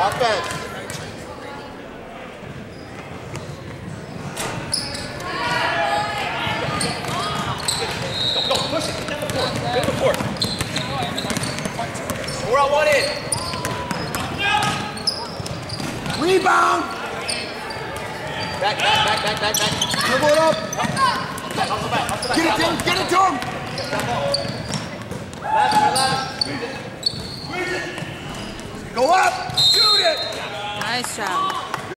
Offense. Go, go, push it. Get down the court. Get the court. Four on one in. Rebound. Back, back, back, back, back, back. Dribble it up. Hustle back, hustle back. Get it to him. Get it to him. Go up. Nice job.